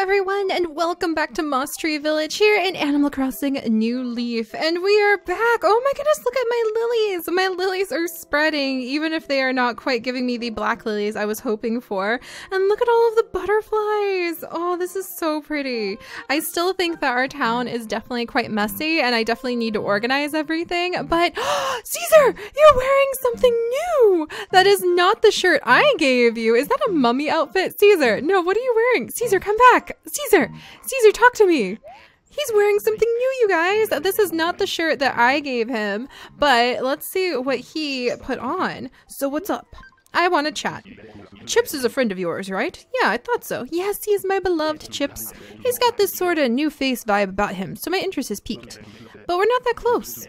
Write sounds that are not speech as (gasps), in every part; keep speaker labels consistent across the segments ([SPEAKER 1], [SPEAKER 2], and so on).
[SPEAKER 1] everyone, and welcome back to Mosstree Village here in Animal Crossing New Leaf. And we are back. Oh my goodness, look at my lilies. My lilies are spreading, even if they are not quite giving me the black lilies I was hoping for. And look at all of the butterflies. Oh, this is so pretty. I still think that our town is definitely quite messy, and I definitely need to organize everything. But (gasps) Caesar, you're wearing something new. That is not the shirt I gave you. Is that a mummy outfit? Caesar, no, what are you wearing? Caesar, come back! Caesar! Caesar, talk to me! He's wearing something new, you guys. This is not the shirt that I gave him, but let's see what he put on. So what's up? I want to chat. Chips is a friend of yours, right? Yeah, I thought so. Yes, he's my beloved Chips. He's got this sort of new face vibe about him, so my interest is piqued. But we're not that close.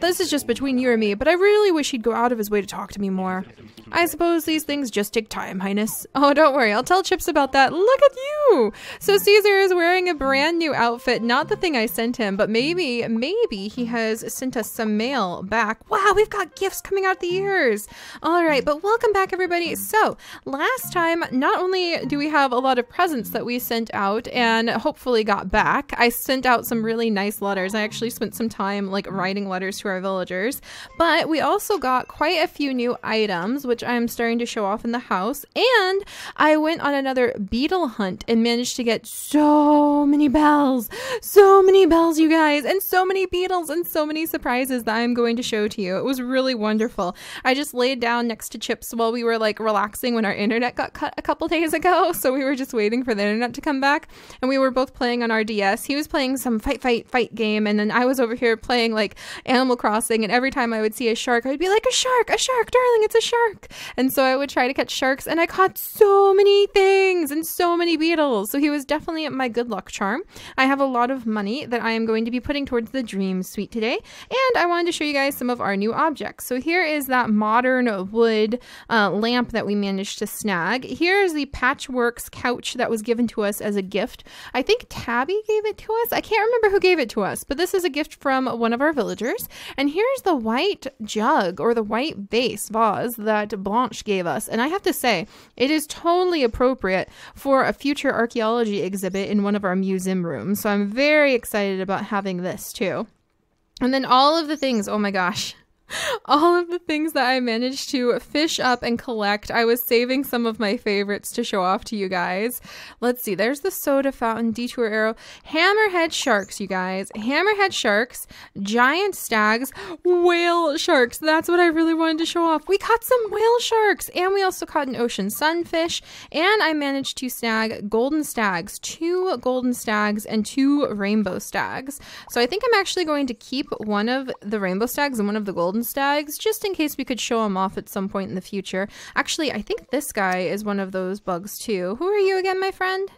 [SPEAKER 1] This is just between you and me, but I really wish he'd go out of his way to talk to me more. I suppose these things just take time, Highness. Oh, don't worry, I'll tell Chips about that. Look at you! So Caesar is wearing a brand new outfit, not the thing I sent him, but maybe, maybe he has sent us some mail back. Wow, we've got gifts coming out the ears! Alright, but welcome back, everybody. Mm-hmm. So, last time, not only do we have a lot of presents that we sent out and hopefully got back, I sent out some really nice letters. I actually spent some time like writing letters to our villagers, but we also got quite a few new items, which I'm starting to show off in the house. And I went on another beetle hunt and managed to get so many bells, so many bells, you guys, and so many beetles and so many surprises that I'm going to show to you. It was really wonderful. I just laid down next to Chips while we were like relaxing when our internet got cut a couple days ago. (laughs) So we were just waiting for the internet to come back. And we were both playing on our DS. He was playing some fight, fight, fight game. And then I was over here playing like Animal Crossing. And every time I would see a shark, I would be like, a shark, a shark, darling, it's a shark. And so I would try to catch sharks, and I caught so many things and so many beetles. So he was definitely my good luck charm. I have a lot of money that I am going to be putting towards the Dream Suite today, and I wanted to show you guys some of our new objects. So here is that modern wood um, lamp that we managed to snag. Here is the Patchworks couch that was given to us as a gift. I think Tabby gave it to us. I can't remember who gave it to us, but this is a gift from one of our villagers. And here's the white jug or the white vase vase that Blanche gave us. And I have to say, it is totally appropriate for a future archaeology exhibit in one of our museum rooms. So I'm very excited about having this too. And then all of the things, oh my gosh, all of the things that I managed to fish up and collect. I was saving some of my favorites to show off to you guys. Let's see. There's the soda fountain, detour arrow, hammerhead sharks, you guys. Hammerhead sharks, giant stags, whale sharks. That's what I really wanted to show off. We caught some whale sharks and we also caught an ocean sunfish. And I managed to snag golden stags, two golden stags and two rainbow stags. So I think I'm actually going to keep one of the rainbow stags and one of the golden stags, just in case we could show them off at some point in the future. Actually, I think this guy is one of those bugs too. Who are you again, my friend?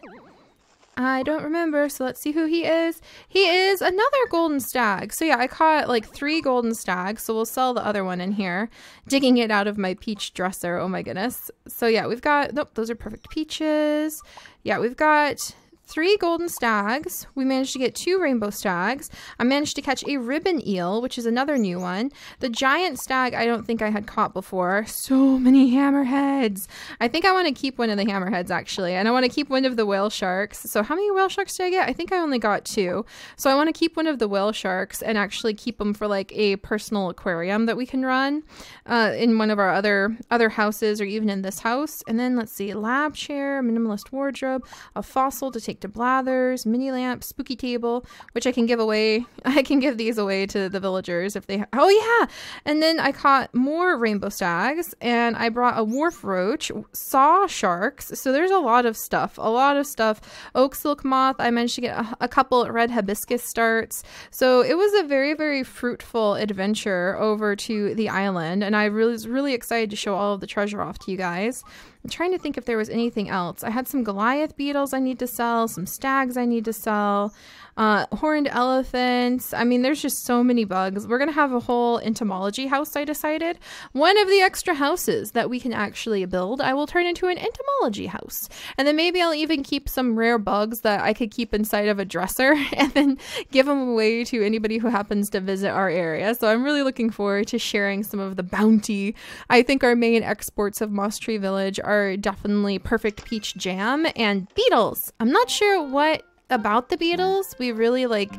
[SPEAKER 1] I don't remember, so let's see who he is. He is another golden stag. So yeah, I caught like three golden stags, so we'll sell the other one in here. Digging it out of my peach dresser, oh my goodness. So yeah, we've got, nope, those are perfect peaches. Yeah, we've got three golden stags. We managed to get two rainbow stags. I managed to catch a ribbon eel, which is another new one. The giant stag, I don't think I had caught before. So many hammerheads. I think I want to keep one of the hammerheads actually, and I want to keep one of the whale sharks. So how many whale sharks did I get? I think I only got two. So I want to keep one of the whale sharks and actually keep them for like a personal aquarium that we can run uh, in one of our other other houses or even in this house. And then let's see, lab chair, minimalist wardrobe, a fossil to take to Blathers, mini lamp, spooky table, which I can give away. (laughs) I can give these away to the villagers if they. Oh yeah, and then I caught more rainbow stags, and I brought a wharf roach, saw sharks. So there's a lot of stuff, a lot of stuff. Oak silk moth. I managed to get a, a couple red hibiscus starts. So it was a very very fruitful adventure over to the island, and I was really excited to show all of the treasure off to you guys. I'm trying to think if there was anything else. I had some Goliath beetles I need to sell, some stags I need to sell. Uh, horned elephants. I mean, there's just so many bugs. We're going to have a whole entomology house, I decided. One of the extra houses that we can actually build, I will turn into an entomology house. And then maybe I'll even keep some rare bugs that I could keep inside of a dresser (laughs) and then give them away to anybody who happens to visit our area. So I'm really looking forward to sharing some of the bounty. I think our main exports of Mosstree Village are definitely perfect peach jam and beetles. I'm not sure what about the mm-hmm. beetles we really like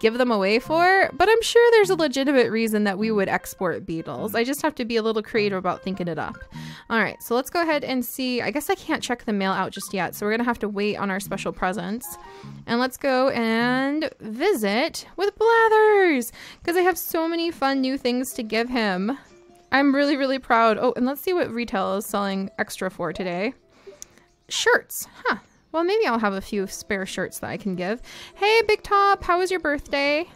[SPEAKER 1] give them away for, but I'm sure there's a legitimate reason that we would export beetles. I just have to be a little creative about thinking it up. All right, so let's go ahead and see. I guess I can't check the mail out just yet, so we're gonna have to wait on our special presents. And let's go and visit with Blathers, because I have so many fun new things to give him. I'm really, really proud. Oh, and let's see what retail is selling extra for today. Shirts, huh? Well, maybe I'll have a few spare shirts that I can give. Hey, Big Top, how was your birthday?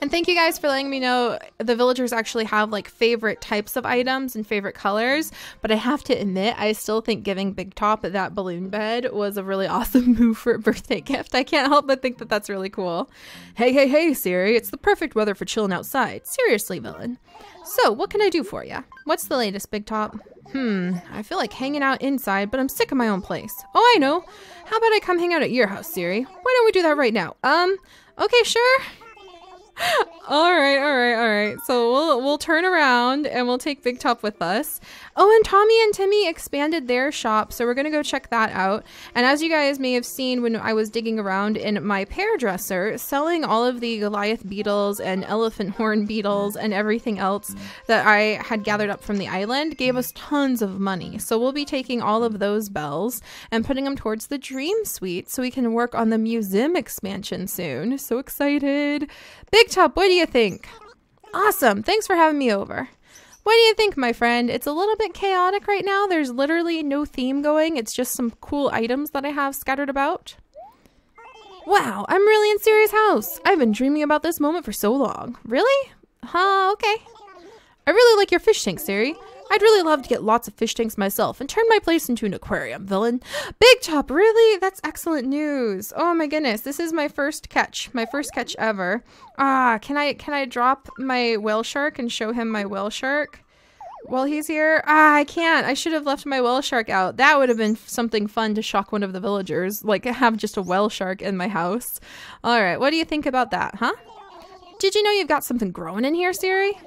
[SPEAKER 1] And thank you guys for letting me know the villagers actually have like favorite types of items and favorite colors. But I have to admit, I still think giving Big Top that balloon bed was a really (laughs) awesome move for a birthday gift. I can't help but think that that's really cool. Hey, hey, hey, Seri, it's the perfect weather for chilling outside. Seriously, villain. So, what can I do for you? What's the latest, Big Top? Hmm, I feel like hanging out inside, but I'm sick of my own place. Oh, I know. How about I come hang out at your house, Seri? Why don't we do that right now? Um, okay, sure all right, all right, all right. So we'll we'll turn around and we'll take Big Top with us. Oh, and Tommy and Timmy expanded their shop, so we're gonna go check that out. And as you guys may have seen when I was digging around in my pear dresser, selling all of the Goliath beetles and elephant horn beetles and everything else that I had gathered up from the island gave us tons of money. So we'll be taking all of those bells and putting them towards the Dream Suite so we can work on the museum expansion soon. So excited! Big Top, what do you think? Awesome. Thanks for having me over. What do you think, my friend? It's a little bit chaotic right now. There's literally no theme going. It's just some cool items that I have scattered about. Wow, I'm really in Seri's house. I've been dreaming about this moment for so long. Really? Huh, okay. I really like your fish tank, Seri. I'd really love to get lots of fish tanks myself and turn my place into an aquarium, villain. Big Top, really? That's excellent news. Oh my goodness, this is my first catch, my first catch ever. Ah, can I can I drop my whale shark and show him my whale shark? While he's here? Ah, I can't. I should have left my whale shark out. That would have been something fun to shock one of the villagers. Like, have just a whale shark in my house. Alright, what do you think about that, huh? Did you know you've got something growing in here, Seri?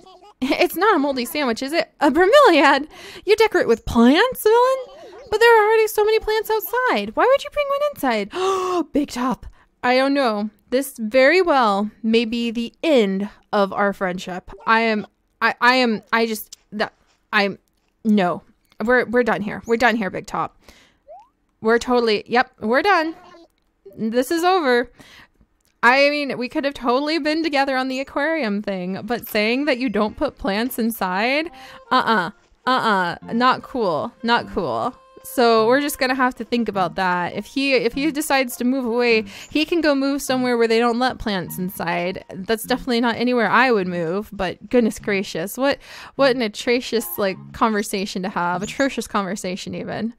[SPEAKER 1] (laughs) It's not a moldy sandwich, is it? A bromeliad? You decorate with plants, villain? But there are already so many plants outside. Why would you bring one inside? Oh, (gasps) Big Top. I don't know. This very well may be the end of our friendship. I am I I am I just that I'm no. We're we're done here. We're done here, Big Top. We're totally yep, we're done. This is over. I mean, we could have totally been together on the aquarium thing, but saying that you don't put plants inside, uh-uh, uh-uh, not cool, not cool. So we're just gonna have to think about that. If he if he decides to move away, he can go move somewhere where they don't let plants inside. That's definitely not anywhere I would move. But goodness gracious, what what an atrocious like conversation to have, atrocious conversation even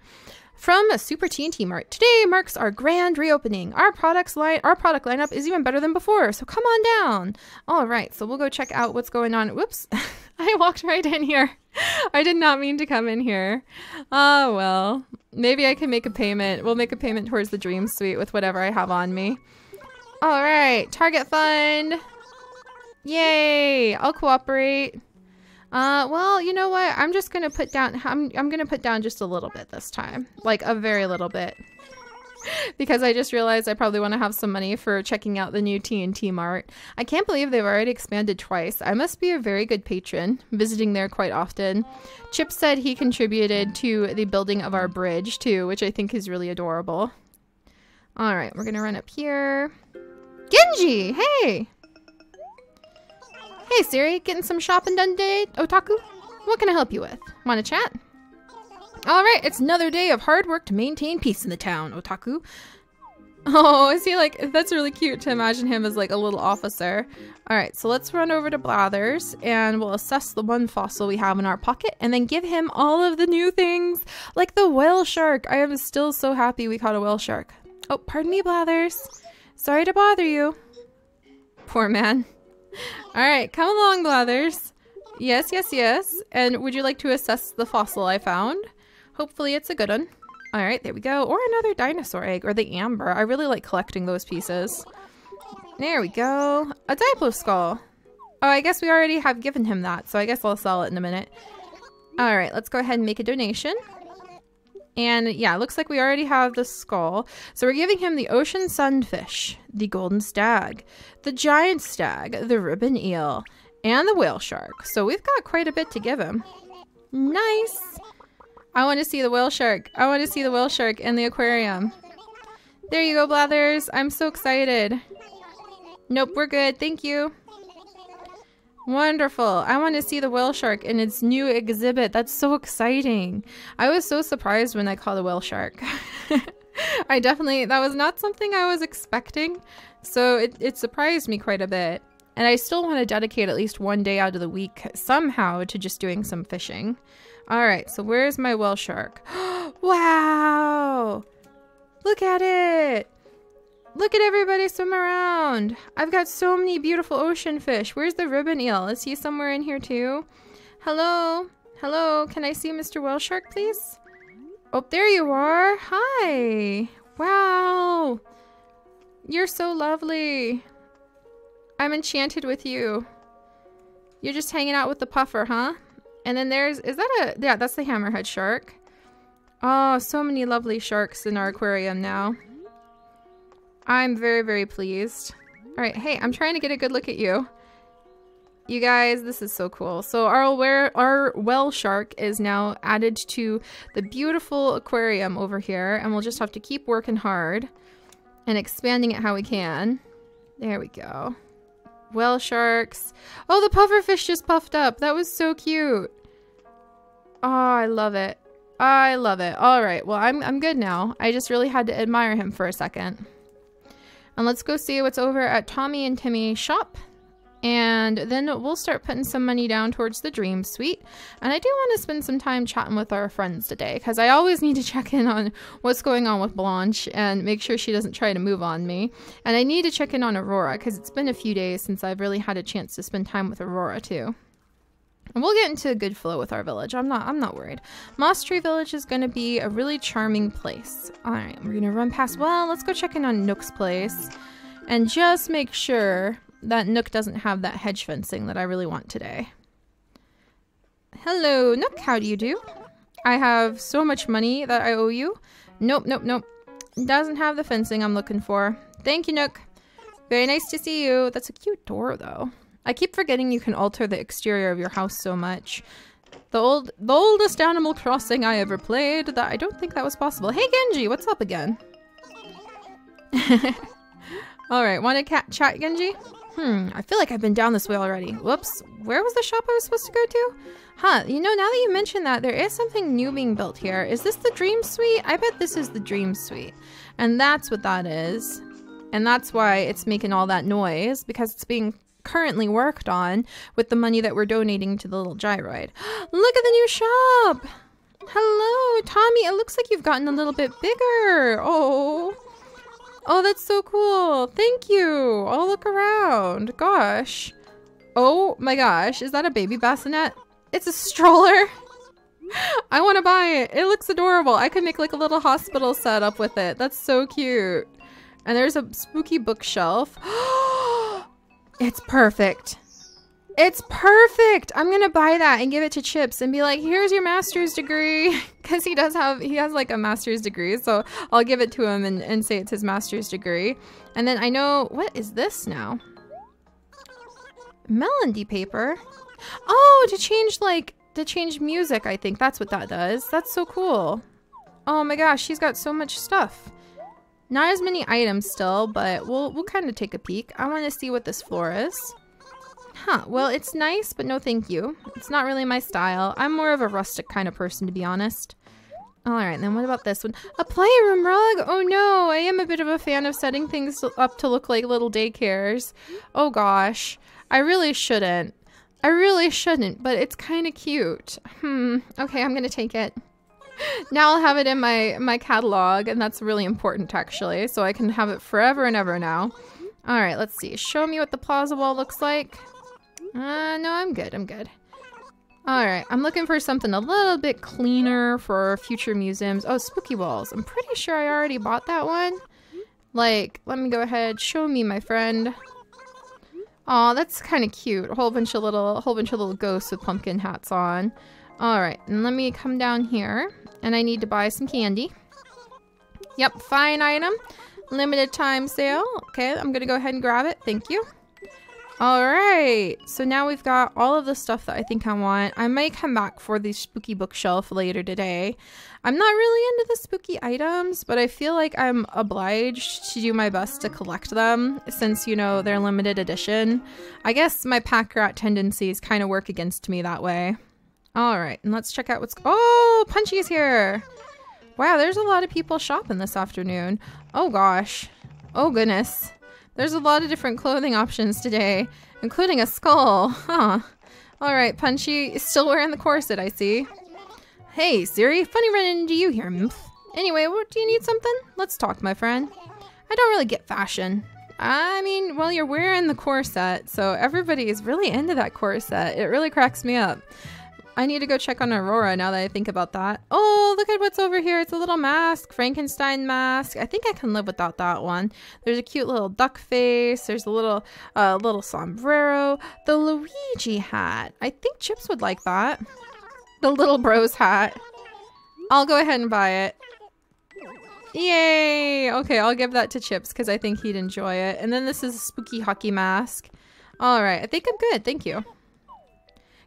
[SPEAKER 1] from a Super T&T Mart. Today marks our grand reopening. Our products line, our product lineup is even better than before. So come on down. All right, so we'll go check out what's going on. Whoops, (laughs) I walked right in here. (laughs) I did not mean to come in here. Oh well, maybe I can make a payment. We'll make a payment towards the Dream Suite with whatever I have on me. All right, Target Fund. Yay! I'll cooperate. Uh, well, you know what? I'm just gonna put down, I'm, I'm gonna put down just a little bit this time. Like, a very little bit. (laughs) because I just realized I probably want to have some money for checking out the new T&T Mart. I can't believe they've already expanded twice. I must be a very good patron, visiting there quite often. Chip said he contributed to the building of our bridge too, which I think is really adorable. Alright, we're gonna run up here. Genji! Hey! Hey Seri, getting some shopping done today, Otaku? What can I help you with? Want to chat? Alright, it's another day of hard work to maintain peace in the town, Otaku. Oh, is he like, that's really cute to imagine him as like a little officer. Alright, so let's run over to Blathers and we'll assess the one fossil we have in our pocket and then give him all of the new things, like the whale shark. I am still so happy we caught a whale shark. Oh, pardon me, Blathers. Sorry to bother you. Poor man. All right, come along, Blathers. Yes, yes, yes. And would you like to assess the fossil I found? Hopefully it's a good one. All right, there we go. Or another dinosaur egg, or the amber. I really like collecting those pieces. There we go. A Diplo skull. Oh, I guess we already have given him that, so I guess I'll sell it in a minute. All right, let's go ahead and make a donation. And yeah, looks like we already have the skull. So we're giving him the ocean sunfish, the golden stag, the giant stag, the ribbon eel, and the whale shark. So we've got quite a bit to give him. Nice. I want to see the whale shark. I want to see the whale shark in the aquarium. There you go, Blathers. I'm so excited. Nope, we're good. Thank you. Wonderful. I want to see the whale shark in its new exhibit. That's so exciting. I was so surprised when I caught the whale shark. (laughs) I definitely, that was not something I was expecting. So it, it surprised me quite a bit. And I still want to dedicate at least one day out of the week somehow to just doing some fishing. All right, so where's my whale shark? (gasps) wow! Look at it! Look at everybody swim around. I've got so many beautiful ocean fish. Where's the ribbon eel? Is he somewhere in here too? Hello? Hello? Can I see Mr. Whale Shark, please? Oh, there you are. Hi. Wow. You're so lovely. I'm enchanted with you. You're just hanging out with the puffer, huh? And then there's, is that a, yeah, that's the hammerhead shark. Oh, so many lovely sharks in our aquarium now. I'm very, very pleased. All right, hey, I'm trying to get a good look at you. You guys, this is so cool. So our, where, our whale shark is now added to the beautiful aquarium over here, and we'll just have to keep working hard and expanding it how we can. There we go. Whale sharks. Oh, the pufferfish just puffed up. That was so cute. Oh, I love it. I love it. All right. Well, I'm, I'm good now. I just really had to admire him for a second. And let's go see what's over at Tommy and Timmy's shop. And then we'll start putting some money down towards the Dream Suite. And I do want to spend some time chatting with our friends today because I always need to check in on what's going on with Blanche and make sure she doesn't try to move on me. And I need to check in on Aurora because it's been a few days since I've really had a chance to spend time with Aurora too. And we'll get into a good flow with our village. I'm not I'm not worried. Mosstree Village is going to be a really charming place. All right, we're going to run past. Well, let's go check in on Nook's place and just make sure that Nook doesn't have that hedge fencing that I really want today. Hello, Nook. How do you do? I have so much money that I owe you. Nope, nope, nope. Doesn't have the fencing I'm looking for. Thank you, Nook. Very nice to see you. That's a cute door, though. I keep forgetting you can alter the exterior of your house so much. The old, the oldest Animal Crossing I ever played, that I don't think that was possible. Hey Genji, what's up again? (laughs) Alright, want to cat chat Genji? Hmm, I feel like I've been down this way already. Whoops, where was the shop I was supposed to go to? Huh, you know, now that you mention that, there is something new being built here. Is this the Dream Suite? I bet this is the Dream Suite. And that's what that is. And that's why it's making all that noise, because it's being currently worked on with the money that we're donating to the little gyroid. (gasps) Look at the new shop! Hello, Tommy. It looks like you've gotten a little bit bigger. Oh. Oh, that's so cool. Thank you. I'll look around. Gosh. Oh my gosh. Is that a baby bassinet? It's a stroller. (laughs) I want to buy it. It looks adorable. I could make like a little hospital setup with it. That's so cute. And there's a spooky bookshelf. (gasps) Oh, It's perfect. It's perfect. I'm gonna buy that and give it to Chips and be like, here's your master's degree. (laughs) Cause he does have, he has like a master's degree. So I'll give it to him and, and say it's his master's degree. And then I know, what is this now? Melody paper. Oh, to change like, to change music, I think that's what that does. That's so cool. Oh my gosh, she's got so much stuff. Not as many items still, but we'll, we'll kind of take a peek. I want to see what this floor is. Huh, well, it's nice, but no thank you. It's not really my style. I'm more of a rustic kind of person, to be honest. Alright, then what about this one? A playroom rug? Oh no, I am a bit of a fan of setting things up to look like little daycares. Oh gosh, I really shouldn't. I really shouldn't, but it's kind of cute. Hmm, okay, I'm gonna take it. Now I'll have it in my my catalog, and that's really important actually, so I can have it forever and ever now. All right, let's see. Show me what the plaza wall looks like. Uh, no, I'm good. I'm good. All right, I'm looking for something a little bit cleaner for future museums. Oh, spooky walls. I'm pretty sure I already bought that one. Like, let me go ahead. Show me, my friend. Oh, that's kind of cute. A whole bunch of little, a whole bunch of little ghosts with pumpkin hats on. All right, and let me come down here, and I need to buy some candy. Yep, fine item. Limited time sale. Okay, I'm gonna go ahead and grab it. Thank you. All right, so now we've got all of the stuff that I think I want. I might come back for the spooky bookshelf later today. I'm not really into the spooky items, but I feel like I'm obliged to do my best to collect them since, you know, they're limited edition. I guess my pack rat tendencies kind of work against me that way. All right, and let's check out what's... Oh, Punchy's here! Wow, there's a lot of people shopping this afternoon. Oh gosh. Oh goodness. There's a lot of different clothing options today, including a skull. (laughs) Huh. Alright, Punchy is still wearing the corset, I see. Hey, Seri, funny running into you here, Mph. Anyway, what, do you need something? Let's talk, my friend. I don't really get fashion. I mean, well, you're wearing the corset, so everybody is really into that corset. It really cracks me up. I need to go check on Aurora now that I think about that. Oh, look at what's over here. It's a little mask, Frankenstein mask. I think I can live without that one. There's a cute little duck face. There's a little, uh, little sombrero. The Luigi hat. I think Chips would like that. The little bros hat. I'll go ahead and buy it. Yay! Okay, I'll give that to Chips because I think he'd enjoy it. And then this is a spooky hockey mask. All right, I think I'm good. Thank you.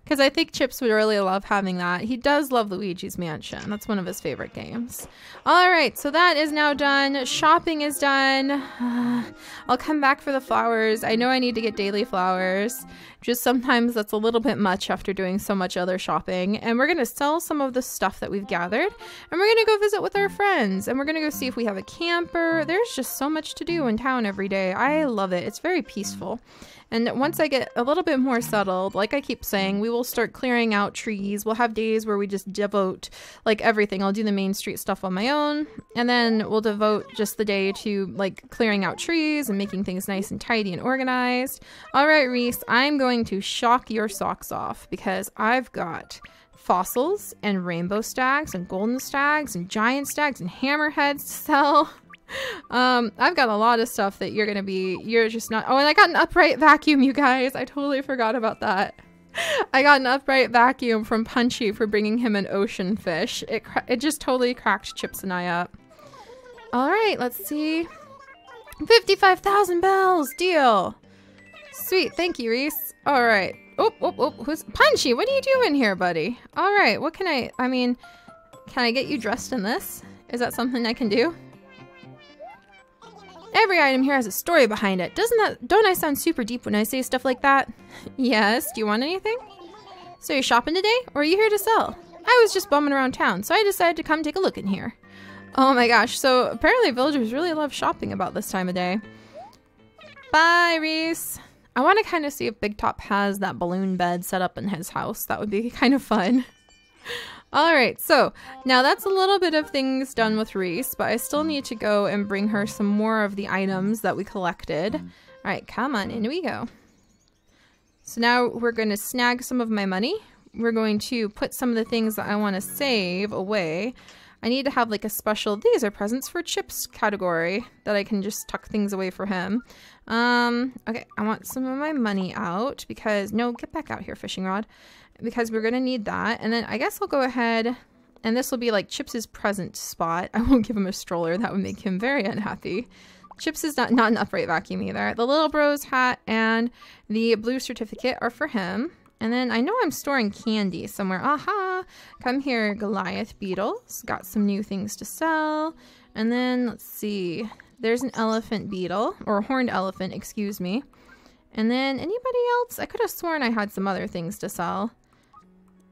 [SPEAKER 1] Because I think Chips would really love having that. He does love Luigi's Mansion. That's one of his favorite games. All right, so that is now done. Shopping is done. (sighs) I'll come back for the flowers. I know I need to get daily flowers. Just sometimes that's a little bit much after doing so much other shopping. And we're going to sell some of the stuff that we've gathered. And we're going to go visit with our friends. And we're going to go see if we have a camper. There's just so much to do in town every day. I love it. It's very peaceful. And once I get a little bit more settled, like I keep saying, we will start clearing out trees. We'll have days where we just devote like everything. I'll do the main street stuff on my own, and then we'll devote just the day to like clearing out trees and making things nice and tidy and organized. All right, Reese, I'm going to shock your socks off because I've got fossils and rainbow stags and golden stags and giant stags and hammerheads to sell. (laughs) um, I've got a lot of stuff that you're gonna be, you're just not, oh, and I got an upright vacuum, you guys. I totally forgot about that. I got an upright vacuum from Punchy for bringing him an ocean fish. It, it just totally cracked Chips and I up. All right, let's see. 55,000 bells, deal. Sweet, thank you, Reese. All right. Oh, oh, oh, who's Punchy? What are you doing here, buddy? All right, what can I, I mean, can I get you dressed in this? Is that something I can do? Every item here has a story behind it. Doesn't that, don't I sound super deep when I say stuff like that? (laughs) yes, do you want anything? So you're shopping today, or are you here to sell? I was just bumming around town, so I decided to come take a look in here. Oh my gosh, so apparently villagers really love shopping about this time of day. Bye, Reese. I want to kind of see if Big Top has that balloon bed set up in his house. That would be (laughs) kind of fun. All right, so now that's a little bit of things done with Reese, but I still mm. need to go and bring her some more of the items that we collected. Mm. All right, come on, in we go. So now we're going to snag some of my money. We're going to put some of the things that I want to save away. I need to have like a special, these are presents for Chips category that I can just tuck things away for him. Um, okay, I want some of my money out because, no, get back out here, fishing rod because we're going to need that. And then I guess I'll go ahead and this will be like Chips's present spot. (laughs) I won't give him a stroller. That would make him very unhappy. Chips is not, not an upright vacuum either. The Little Bros hat and the blue certificate are for him. And then I know I'm storing candy somewhere. Aha! Come here, Goliath Beetles. Got some new things to sell. And then, let's see. There's an elephant beetle, or horned elephant, excuse me. And then anybody else? I could have sworn I had some other things to sell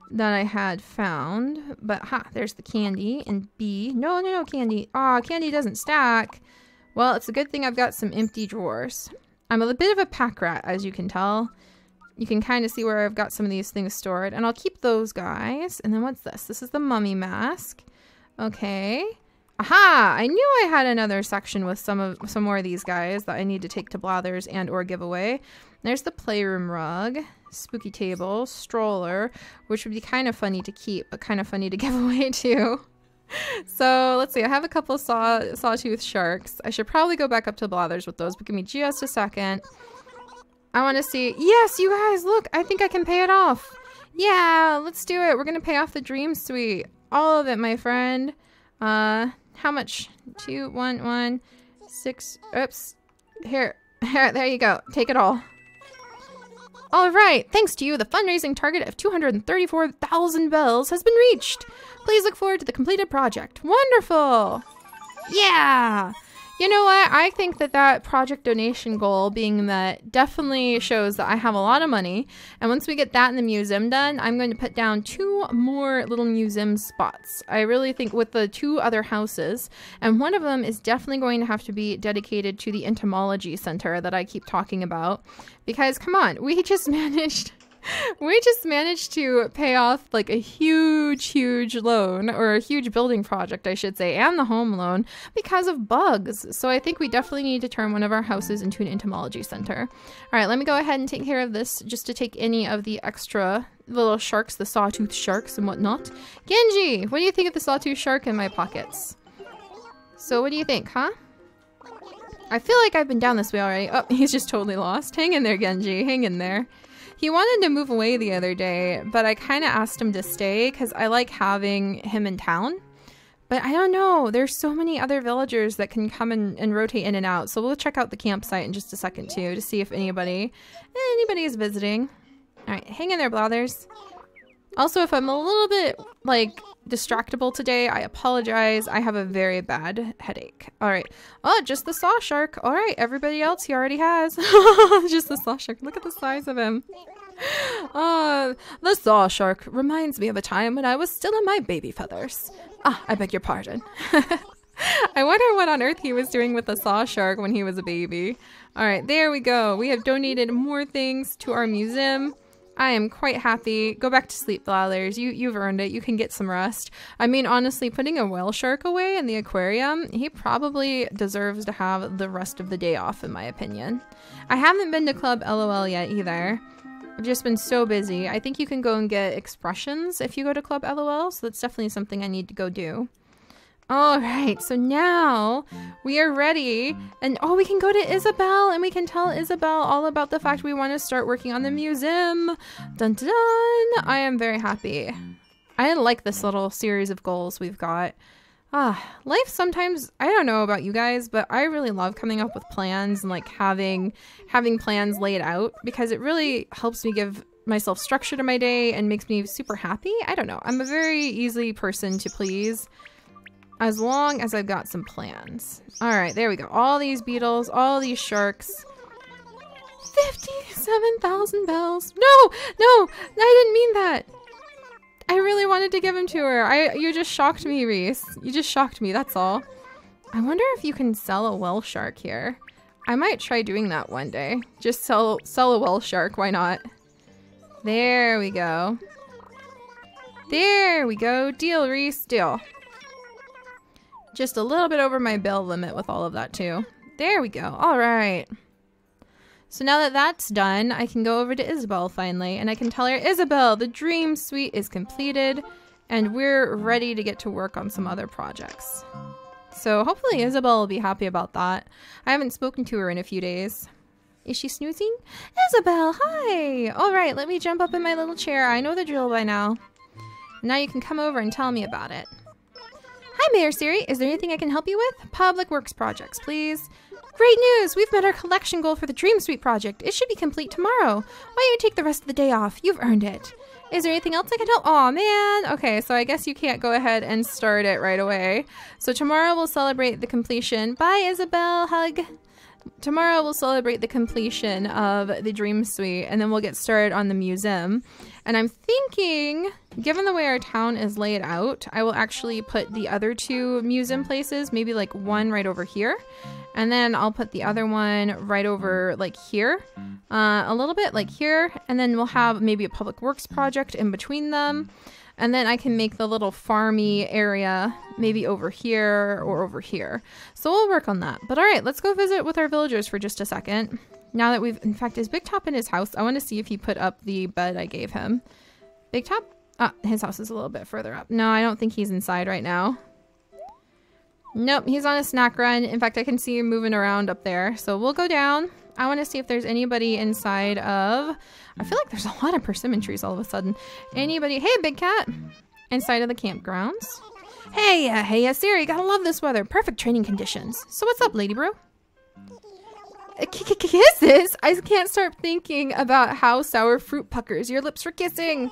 [SPEAKER 1] that I had found. But ha, there's the candy. And B, no, no, no, candy. Ah, candy doesn't stack. Well, it's a good thing I've got some empty drawers. I'm a bit of a pack rat, as you can tell. You can kind of see where I've got some of these things stored. And I'll keep those guys. And then what's this? This is the mummy mask. Okay. Aha! I knew I had another section with some of some more of these guys that I need to take to Blathers and or give away. There's the playroom rug, spooky table, stroller, which would be kind of funny to keep, but kind of funny to (laughs) give away too. so let's see. I have a couple saw sawtooth sharks. I should probably go back up to Blathers with those, but give me just a second. I want to see. Yes, you guys, look. I think I can pay it off. Yeah, let's do it. We're gonna pay off the dream suite, all of it, my friend. Uh, how much? Two, one, one, six. Oops. Here, (laughs) here. There you go. Take it all. All right, thanks to you, the fundraising target of 234,000 bells has been reached. Please look forward to the completed project. Wonderful! Yeah! You know what? I think that that project donation goal being that definitely shows that I have a lot of money. And once we get that in the museum done, I'm going to put down two more little museum spots. I really think with the two other houses, and one of them is definitely going to have to be dedicated to the entomology center that I keep talking about. Because come on, we (laughs) just managed we just managed to pay off like a huge, huge loan or a huge building project, I should say, and the home loan because of bugs. So I think we definitely need to turn one of our houses into an entomology center. All right, let me go ahead and take care of this just to take any of the extra little sharks, the sawtooth sharks and whatnot. Genji, what do you think of the sawtooth shark in my pockets? So what do you think, huh? I feel like I've been down this way already. Oh, (laughs) he's just totally lost. Hang in there, Genji. Hang in there. He wanted to move away the other day, but I kind of asked him to stay because I like having him in town. But I don't know. There's so many other villagers that can come and, and rotate in and out. So we'll check out the campsite in just a second too to see if anybody anybody is visiting. All right, hang in there, Blathers. Also, if I'm a little bit like distractible today, I apologize. I have a very bad headache. All right. Oh, just the saw shark. All right. Everybody else he already has. (laughs) just the saw shark. Look at the size of him. Uh, the saw shark reminds me of a time when I was still in my baby feathers. Ah, I beg your pardon. (laughs) I wonder what on earth he was doing with the saw shark when he was a baby. All right, there we go. We have donated more things to our museum. I am quite happy. Go back to sleep, Blathers. You you've earned it. You can get some rest. I mean, honestly, putting a whale shark away in the aquarium, he probably deserves to have the rest of the day off, in my opinion. I haven't been to Club LOL yet either. I've just been so busy. I think you can go and get expressions if you go to Club LOL, so that's definitely something I need to go do. All right, so now we are ready, and oh, we can go to Isabelle and we can tell Isabelle all about the fact we want to start working on the museum. Dun dun! dun. I am very happy. I like this little series of goals we've got. Ah, life sometimes I don't know about you guys, but I really love coming up with plans and like having having plans laid out because it really helps me give myself structure to my day and makes me super happy. I don't know. I'm a very easy person to please as long as I've got some plans. All right, there we go. All these beetles, all these sharks. 57,000 bells. No, no, I didn't mean that. I really wanted to give them to her. I You just shocked me, Reese. You just shocked me, that's all. I wonder if you can sell a whale shark here. I might try doing that one day. Just sell, sell a whale shark, why not? There we go. There we go. Deal, Reese, deal. Just a little bit over my bill limit with all of that too. There we go. All right. So now that that's done, I can go over to Isabelle finally, and I can tell her, Isabelle, the dream suite is completed, and we're ready to get to work on some other projects. So hopefully Isabelle will be happy about that. I haven't spoken to her in a few days. Is she snoozing? Isabelle, hi! Alright, let me jump up in my little chair. I know the drill by now. Now you can come over and tell me about it. Hi, Mayor Seri. Is there anything I can help you with? Public Works projects, please. Great news! We've met our collection goal for the Dream Suite project. It should be complete tomorrow. Why don't you take the rest of the day off? You've earned it. Is there anything else I can help? Oh man. Okay, so I guess you can't go ahead and start it right away. So tomorrow we'll celebrate the completion. Bye, Isabelle. Hug. Tomorrow we'll celebrate the completion of the Dream Suite and then we'll get started on the museum. And I'm thinking, given the way our town is laid out, I will actually put the other two museum places, maybe like one right over here. And then I'll put the other one right over like here, uh, a little bit like here. And then we'll have maybe a public works project in between them. And then I can make the little farmy area maybe over here or over here. So we'll work on that. But all right, let's go visit with our villagers for just a second. Now that we've, in fact, is Big Top in his house? I want to see if he put up the bed I gave him. Big Top? Ah, his house is a little bit further up. No, I don't think he's inside right now. Nope, he's on a snack run. In fact, I can see him moving around up there. So we'll go down. I want to see if there's anybody inside of... I feel like there's a lot of persimmon trees all of a sudden. Anybody... Hey, Big Cat! Inside of the campgrounds. Hey, uh, hey, uh, Seri, gotta love this weather. Perfect training conditions. So what's up, lady bro? Uh, kisses? I can't start thinking about how sour fruit puckers your lips for kissing.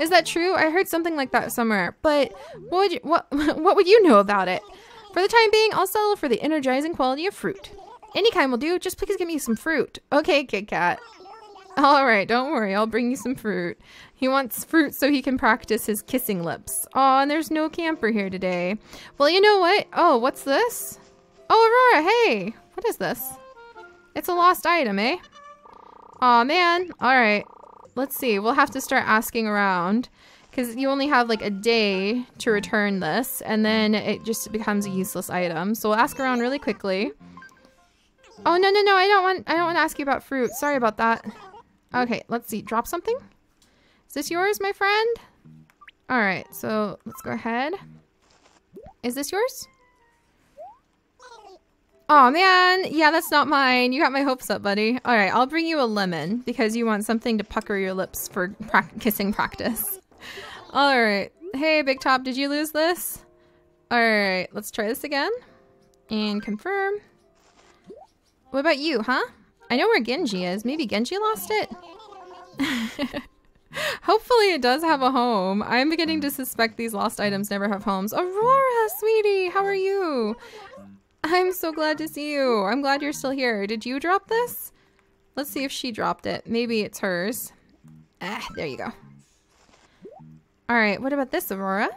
[SPEAKER 1] Is that true? I heard something like that somewhere. But what would you, what, (laughs) what would you know about it? For the time being, I'll settle for the energizing quality of fruit. Any kind will do, just please give me some fruit. Okay, Kid Cat. Alright, don't worry, I'll bring you some fruit. He wants fruit so he can practice his kissing lips. Oh, and there's no camper here today. Well, you know what? Oh, what's this? Oh, Aurora, hey! What is this? It's a lost item, eh? oh, man. Alright. Let's see. We'll have to start asking around because you only have like a day to return this and then it just becomes a useless item. So we'll ask around really quickly. Oh, no, no, no. I don't want, I don't want to ask you about fruit. Sorry about that. Okay, let's see. Drop something? Is this yours, my friend? All right, so let's go ahead. Is this yours? Oh man, yeah, that's not mine. You got my hopes up, buddy. All right, I'll bring you a lemon because you want something to pucker your lips for (laughs) pra kissing practice. All right. Hey, Big Top, did you lose this? All right, let's try this again. And confirm. What about you, huh? I know where Genji is. Maybe Genji lost it? (laughs) Hopefully it does have a home. I'm beginning to suspect these lost items never have homes. Aurora, sweetie, how are you? I'm so glad to see you. I'm glad you're still here. Did you drop this? Let's see if she dropped it. Maybe it's hers. Ah, there you go. All right, what about this, Aurora?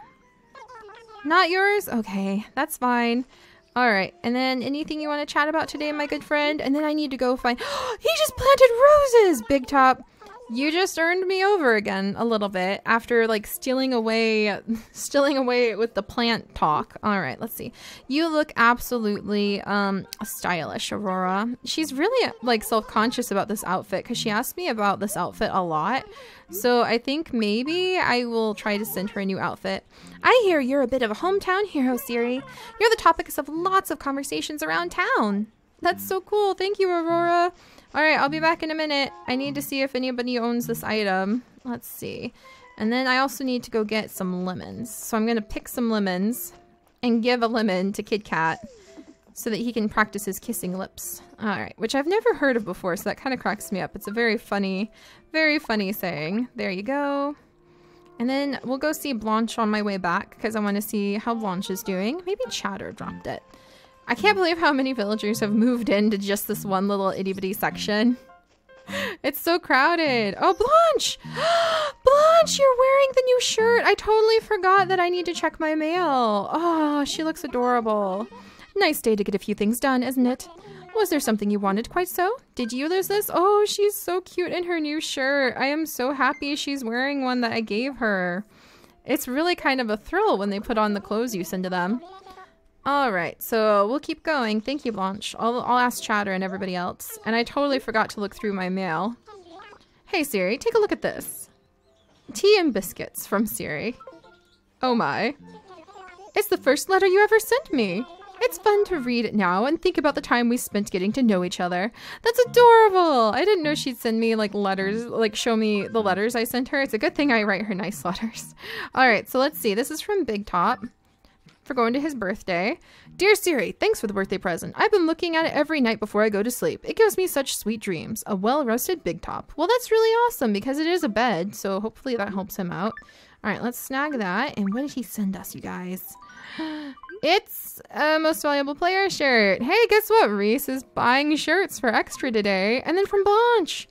[SPEAKER 1] Not yours? Okay, that's fine. All right, and then anything you want to chat about today, my good friend? And then I need to go find... (gasps) he just planted roses, Big Top. You just earned me over again a little bit after like stealing away, (laughs) stealing away with the plant talk. All right, let's see. You look absolutely um, stylish, Aurora. She's really like self-conscious about this outfit because she asked me about this outfit a lot. So I think maybe I will try to send her a new outfit. I hear you're a bit of a hometown hero, Seri. You're the topics of lots of conversations around town. That's so cool. Thank you, Aurora. All right, I'll be back in a minute. I need to see if anybody owns this item. Let's see. And then I also need to go get some lemons. So I'm to pick some lemons and give a lemon to Kid Cat so that he can practice his kissing lips. All right, which I've never heard of before, so that kind of cracks me up. It's a very funny, very funny saying. There you go. And then we'll go see Blanche on my way back because I want to see how Blanche is doing. Maybe Chadder dropped it. I can't believe how many villagers have moved into just this one little itty bitty section. It's so crowded. Oh, Blanche! (gasps) Blanche, you're wearing the new shirt. I totally forgot that I need to check my mail. Oh, she looks adorable. Nice day to get a few things done, isn't it? Was there something you wanted quite so? Did you lose this? Oh, she's so cute in her new shirt. I am so happy she's wearing one that I gave her. It's really kind of a thrill when they put on the clothes you send to them. Alright, so we'll keep going. Thank you, Blanche. I'll, I'll ask Chadder and everybody else. And I totally forgot to look through my mail. Hey, Seri, take a look at this. Tea and biscuits from Seri. Oh my. It's the first letter you ever sent me. It's fun to read it now and think about the time we spent getting to know each other. That's adorable. I didn't know she'd send me like letters, like show me the letters I sent her. It's a good thing I write her nice (laughs) letters. All right, so let's see. This is from Big Top for going to his birthday. Dear Seri, thanks for the birthday present. I've been looking at it every night before I go to sleep. It gives me such sweet dreams. A well-roasted big top. Well, that's really awesome because it is a bed, so hopefully that helps him out. All right, let's snag that. And what did he send us, you guys? (gasps) It's a most valuable player shirt. Hey, guess what? Reese is buying shirts for extra today. And then from Blanche.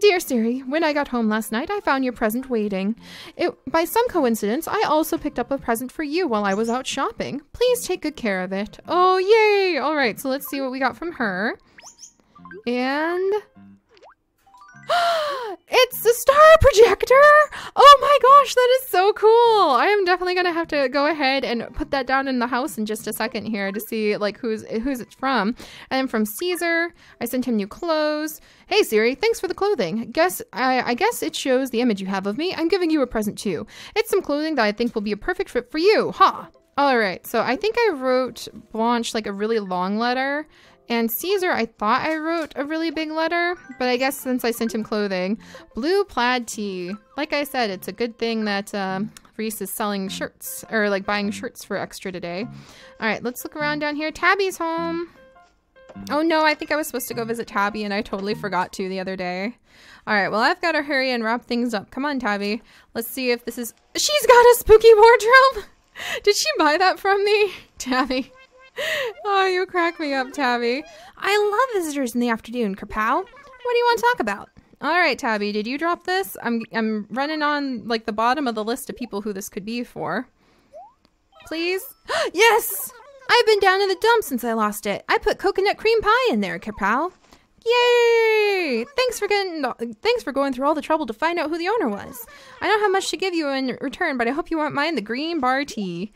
[SPEAKER 1] Dear Seri, when I got home last night, I found your present waiting. It, by some coincidence, I also picked up a present for you while I was out shopping. Please take good care of it. Oh, yay! All right, so let's see what we got from her. And... (gasps) it's the star projector! Oh my gosh, that is so cool! I am definitely gonna have to go ahead and put that down in the house in just a second here to see like who's who's it's from. And from Caesar, I sent him new clothes. Hey Seri, thanks for the clothing. Guess I, I guess it shows the image you have of me. I'm giving you a present too. It's some clothing that I think will be a perfect fit for you. Huh. All right, so I think I wrote Blanche like a really long letter and Caesar, I thought I wrote a really big letter, but I guess since I sent him clothing, blue plaid tee. Like I said, it's a good thing that um, Reese is selling shirts, or like buying shirts for extra today. All right, let's look around down here. Tabby's home. Oh no, I think I was supposed to go visit Tabby and I totally forgot to the other day. All right, well, I've got to hurry and wrap things up. Come on, Tabby. Let's see if this is... She's got a spooky wardrobe! (laughs) Did she buy that from me? (laughs) Tabby (laughs) oh, you crack me up, Tabby. I love visitors in the afternoon, Kerpow. What do you want to talk about? All right, Tabby, did you drop this? I'm I'm running on like the bottom of the list of people who this could be for. Please? (gasps) yes! I've been down in the dump since I lost it. I put coconut cream pie in there, Kerpow. Yay! Thanks for getting thanks for going through all the trouble to find out who the owner was. I don't have much to give you in return, but I hope you won't mind the green bar tee.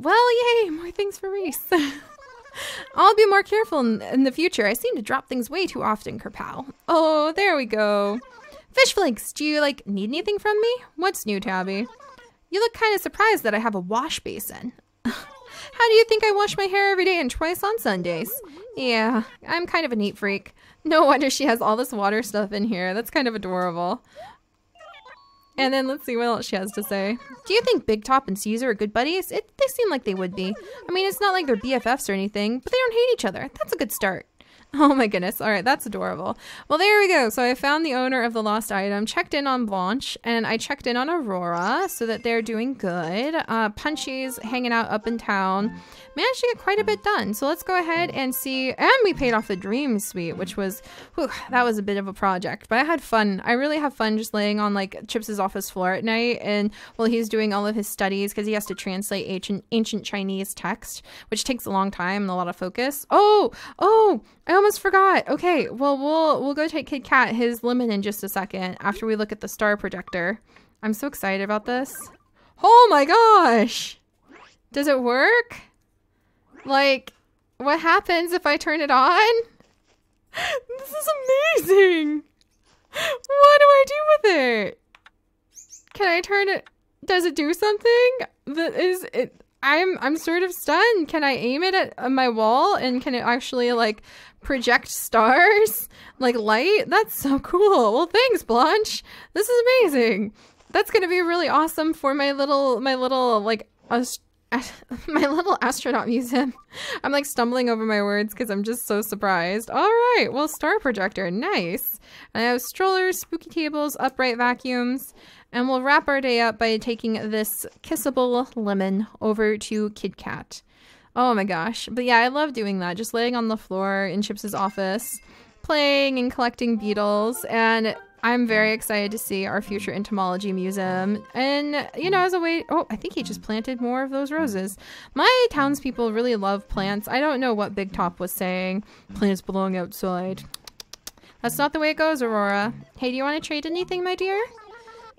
[SPEAKER 1] Well, yay, more things for Reese. (laughs) I'll be more careful in, in, the future. I seem to drop things way too often, Kerpow. Oh, there we go. Fish flakes, do you, like, need anything from me? What's new, Tabby? You look kind of surprised that I have a wash basin. (laughs) How do you think I wash my hair every day and twice on Sundays? Yeah, I'm kind of a neat freak. No wonder she has all this water stuff in here. That's kind of adorable. And then let's see what else she has to say. Do you think Big Top and Caesar are good buddies? It, they seem like they would be. I mean, it's not like they're BFFs or anything, but they don't hate each other. That's a good start. (laughs) Oh my goodness. All right, that's adorable. Well, there we go. So I found the owner of the lost item, checked in on Blanche, and I checked in on Aurora so that they're doing good. Uh, Punchy's hanging out up in town managed to get quite a bit done. So let's go ahead and see. And we paid off the Dream Suite, which was, whew, that was a bit of a project. But I had fun. I really have fun just laying on like Chips's office floor at night. And while he's doing all of his studies, because he has to translate ancient, ancient Chinese text, which takes a long time and a lot of focus. Oh, oh, I almost forgot. Okay, well, we'll we'll go take Kid Cat his lemon in just a second after we look at the star projector. I'm so excited about this. Oh my gosh! Does it work? Like, what happens if I turn it on? (laughs) This is amazing! What do I do with it? Can I turn it? Does it do something? That is it. I'm I'm sort of stunned. Can I aim it at my wall and can it actually like project stars (laughs) like light? That's so cool. Well, thanks, Blanche. This is amazing. That's gonna be really awesome for my little my little like (laughs) my little astronaut museum. (laughs) I'm like stumbling over my words because I'm just so surprised. All right, well, star projector, nice. I have strollers, spooky tables, upright vacuums, and we'll wrap our day up by taking this kissable lemon over to Kid Cat. Oh my gosh. But yeah, I love doing that. Just laying on the floor in Chips's office, playing and collecting beetles, and I'm very excited to see our future entomology museum. And, you know, as a way, oh, I think he just planted more of those roses. My townspeople really love plants. I don't know what Big Top was saying. Plants belong outside. That's not the way it goes, Aurora. Hey, do you want to trade anything, my dear?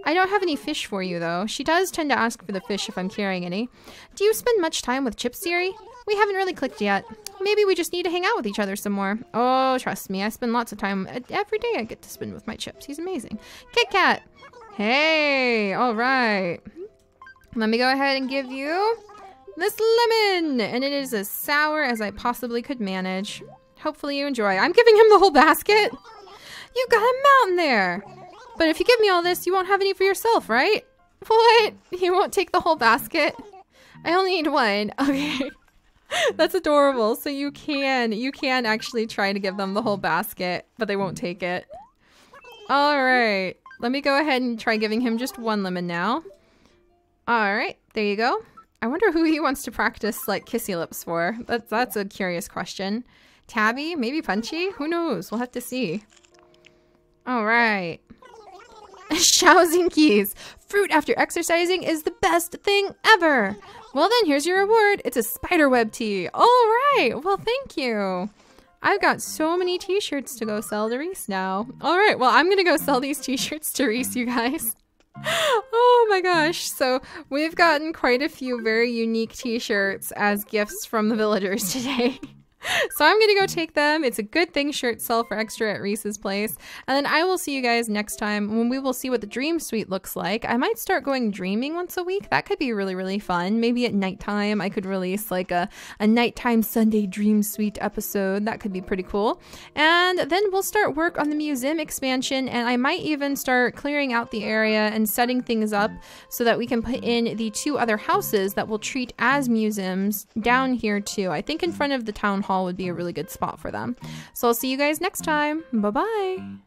[SPEAKER 1] I don't have any fish for you, though. She does tend to ask for the fish if I'm carrying any. Do you spend much time with Chip Seri? We haven't really clicked yet. Maybe we just need to hang out with each other some more. Oh, trust me, I spend lots of time. Uh, every day I get to spend with my chips. He's amazing. Kid Cat! Hey, all right. Let me go ahead and give you this lemon. And it is as sour as I possibly could manage. Hopefully you enjoy. I'm giving him the whole basket. You got a mountain there. But if you give me all this, you won't have any for yourself, right? What? You won't take the whole basket? I only need one. (laughs) Okay. That's adorable. So you can, you can actually try to give them the whole basket, but they won't take it. All right. Let me go ahead and try giving him just one lemon now. All right. There you go. I wonder who he wants to practice like kissy lips for. That's, that's a curious question. Tabby? Maybe Punchy? Who knows? We'll have to see. All right. (laughs) Shousing keys. Fruit after exercising is the best thing ever. Well then, here's your reward. It's a spiderweb tee. All right. Well, thank you. I've got so many t-shirts to go sell to Reese now. All right, well, I'm gonna go sell these t-shirts to Reese, you guys. (laughs) Oh my gosh. So we've gotten quite a few very unique t-shirts as gifts from the villagers (laughs) today. (laughs) so I'm gonna go take them. It's a good thing shirts sell for extra at Reese's place. And then I will see you guys next time when we will see what the dream suite looks like. I might start going dreaming once a week. That could be really, really fun. Maybe at nighttime I could release like a, a nighttime Sunday dream suite episode. That could be pretty cool. And then we'll start work on the museum expansion and I might even start clearing out the area and setting things up so that we can put in the two other houses that we'll treat as museums down here too. I think in front of the town hall hall would be a really good spot for them. So I'll see you guys next time. Bye bye.